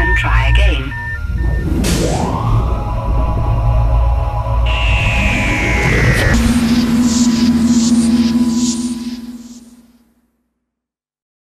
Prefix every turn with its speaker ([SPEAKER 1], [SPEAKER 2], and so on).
[SPEAKER 1] and try.